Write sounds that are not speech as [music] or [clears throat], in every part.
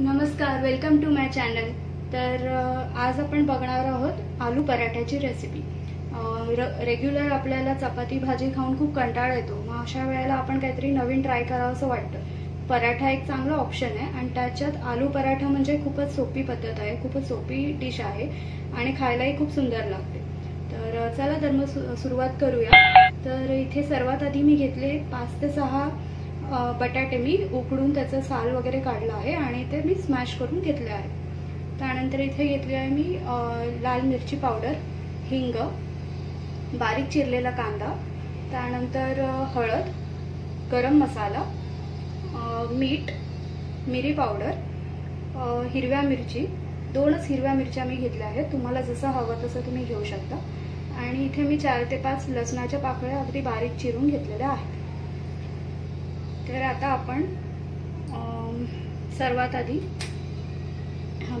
नमस्कार welcome to my channel तर आज आपण बघणार आहोत आलू पराठ्याची रेसिपी रेग्युलर आपल्याला चपाती भाजी खाऊन खूप कंटाळा येतो. मग अशा वेळेला आपण काहीतरी नवीन ट्राय करावं असं वाटतं. पराठा एक चांगला ऑप्शन आहे आणि त्याच्यात आलू पराठा म्हणजे खूपच सोपी पद्धत आहे खूपच सोपी डिश आहे आणि खायलाही खूप सुंदर लागते. तर चला तर मग सु- सुरुवात करूया. तर इथे सर्वात आधी मी घेतले पाच ते सहा बटाटे मी उकडून त्याचं साल वगैरे काढलं आहे आणि ते मी स्मॅश करून घेतले आहे. त्यानंतर इथे घेतली आहे मी लाल मिरची पावडर हिंग बारीक चिरलेला कांदा त्यानंतर हळद गरम मसाला मीठ मिरी पावडर हिरव्या मिरची दोनच हिरव्या मिरच्या मी घेतल्या आहेत. तुम्हाला जसं हवं तसं तुम्ही घेऊ शकता. आणि इथे मी चार ते पाच लसणाच्या पाकळ्या अगदी बारीक चिरून घेतलेल्या आहेत. तर आता आपण सर्वात आधी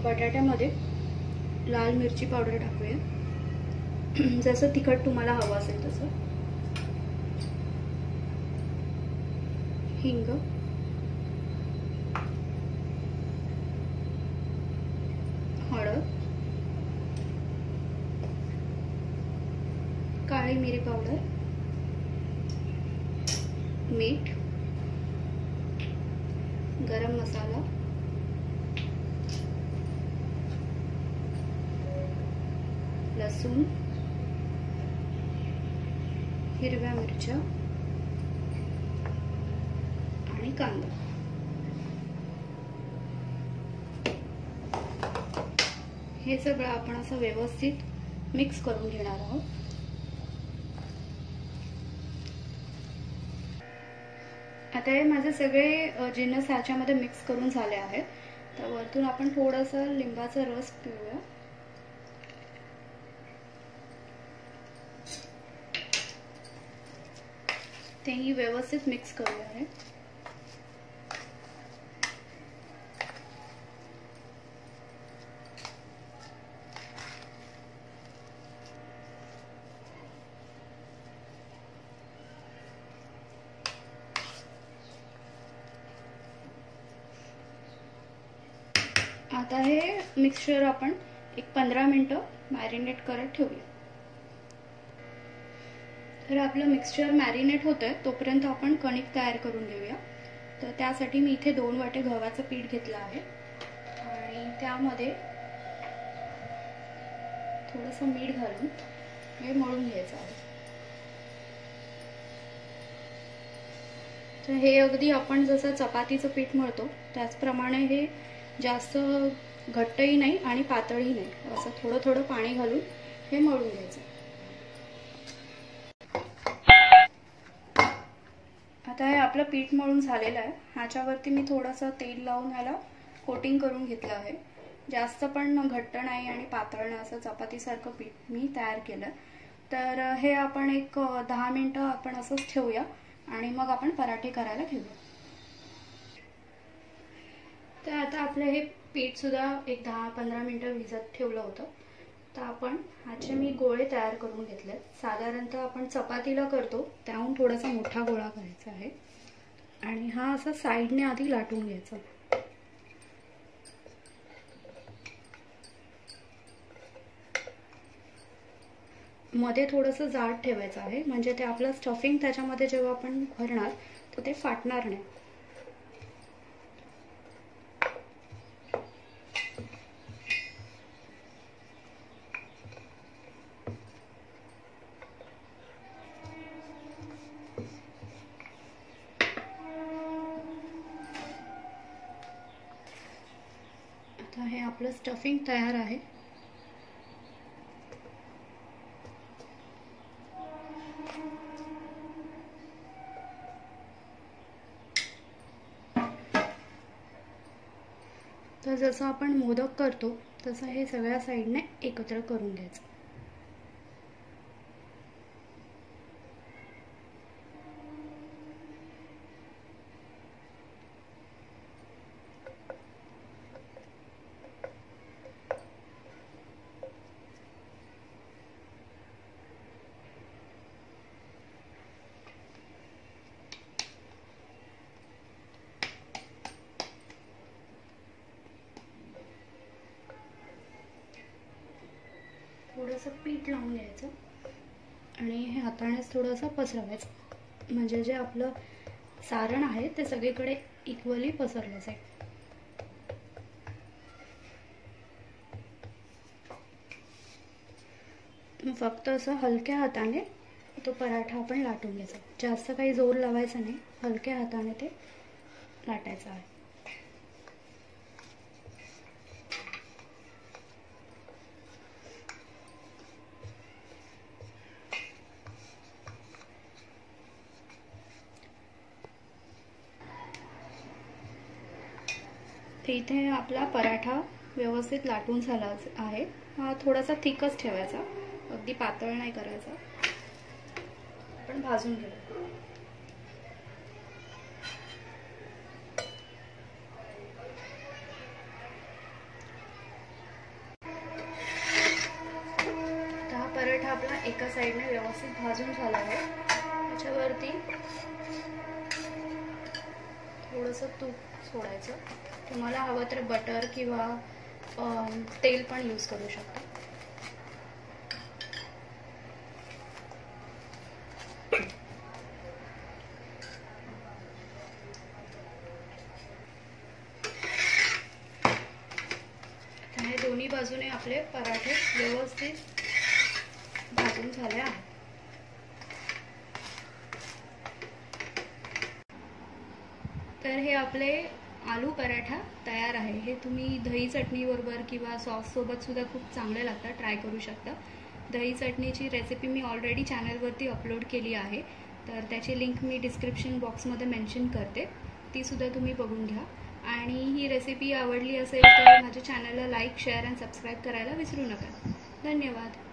बटाट्यामध्ये लाल मिरची पावडर टाकूया. [clears throat] जसं तिखट तुम्हाला हवं असेल तसं. हिंग. हळद. काळी मिरी पावडर. मीठ. गरम मसाला. लसूण. हिरव्या मिरच्या. आणि कांदा. हे सगळं आपण असं व्यवस्थित मिक्स करून घेणार आहोत. आता हे माझे सगळे जिन्नस ह्याच्यामध्ये मिक्स करून झाले आहेत. तर वरतून आपण थोडासा लिंबाचा रस पिऊया. तेही व्यवस्थित मिक्स करूया हे आता हे मिक्सचर आपण एक पंधरा मिनटं मॅरिनेट करत ठेवूया. तर आपलं मिक्सचर मॅरिनेट होत आहे तोपर्यंत आपण कणिक तयार करून घेऊया. तर त्यासाठी मी इथे दोन वाटे गव्हाचं पीठ घेतलं आहे. आणि त्यामध्ये थोडंसं मीठ घालून हे मळून घ्यायचं आहे. तर हे अगदी आपण जसं चपातीचं पीठ मळतो त्याचप्रमाणे हे जास्त घट्टही नाही आणि पातळही नाही. असं थोडं थोडं पाणी घालून हे मळून घ्यायचं. आता हे आपलं पीठ मळून झालेलं आहे. ह्याच्यावरती मी थोडंसं तेल लावून ह्याला कोटिंग करून घेतलं आहे. जास्त पण घट्ट नाही आणि पातळ नाही असं चपातीसारखं पीठ मी तयार केलं. तर हे आपण एक दहा मिनटं आपण असंच ठेवूया आणि मग आपण पराठे करायला घेऊया. तर आता आपलं हे पीठसुद्धा एक दहा पंधरा मिनटं भिजत ठेवलं होतं. तर आपण ह्याचे मी गोळे तयार करून घेतले. साधारणतः आपण चपातीला करतो. त्याहून थोडासा मोठा गोळा करायचा आहे. आणि हा असा साईडने आधी लाटून घ्यायचा. मध्ये थोडंसं जाड ठेवायचं आहे. म्हणजे ते आपलं स्टफिंग त्याच्यामध्ये जेव्हा आपण भरणार तर ते फाटणार नाही. आता हे आपलं स्टफिंग तयार आहे. तर जसं आपण मोदक करतो तसं हे सगळ्या साईडने एकत्र करून घ्यायचं. असं पीठ लावून घ्यायचं. आणि हे हातानेच थोडंसं पसरवायचं. म्हणजे जे आपलं सारण आहे ते सगळीकडे इक्वली पसरलं जाईल फक्त असं हलक्या हाताने तो पराठा आपण लाटून घ्यायचा. जास्त काही जोर लावायचा नाही. हलक्या हाताने ते लाटायचं आहे. इथे आपला पराठा व्यवस्थित लाटून झाला आहे. हा थोडासा थिकच ठेवायचा. अगदी पातळ नाही करायचा. आपण भाजून घेऊ. हा पराठा आपला एका साईडने व्यवस्थित भाजून झाला आहे. त्याच्यावरती थोडंसं तूप सोडायचं. तुम्हाला हवं तर बटर किंवा तेल पण यूज करू शकता. हे दोन्ही बाजूने आपले पराठे व्यवस्थित भाजून झाले आहेत. तर हे आपले आलू पराठा तयार आहे. हे तुम्ही दही चटणीबरोबर किंवा सॉससोबतसुद्धा खूप चांगलं लागतं. ट्राय करू शकता. दही चटणीची रेसिपी मी ऑलरेडी चॅनलवरती अपलोड केली आहे. तर त्याची लिंक मी डिस्क्रिप्शन बॉक्समध्ये मेन्शन करते. तीसुद्धा तुम्ही बघून घ्या. आणि ही रेसिपी आवडली असेल तर माझ्या चॅनलला लाईक शेअर अँड सबस्क्राईब करायला विसरू नका. धन्यवाद.